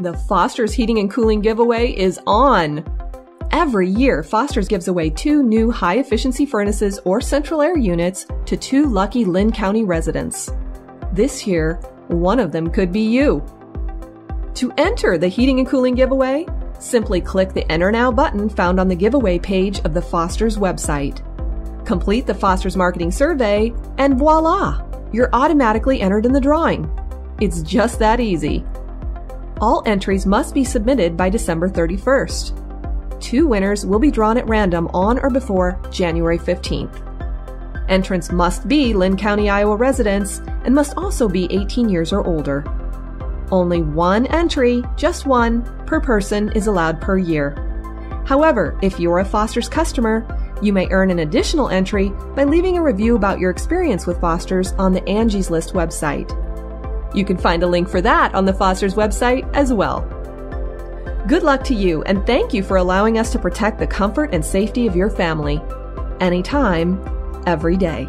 The Foster's Heating and Cooling giveaway is on! Every year, Foster's gives away two new high efficiency furnaces or central air units to two lucky Linn County residents. This year, one of them could be you. To enter the heating and cooling giveaway, simply click the Enter Now button found on the giveaway page of the Foster's website. Complete the Foster's marketing survey, and voila! You're automatically entered in the drawing. It's just that easy. All entries must be submitted by December 31st. Two winners will be drawn at random on or before January 15th. Entrants must be Linn County, Iowa residents and must also be 18 years or older. Only one entry, just one, per person is allowed per year. However, if you're a Foster's customer, you may earn an additional entry by leaving a review about your experience with Foster's on the Angie's List website. You can find a link for that on the Foster's website as well. Good luck to you, and thank you for allowing us to protect the comfort and safety of your family. Anytime, every day.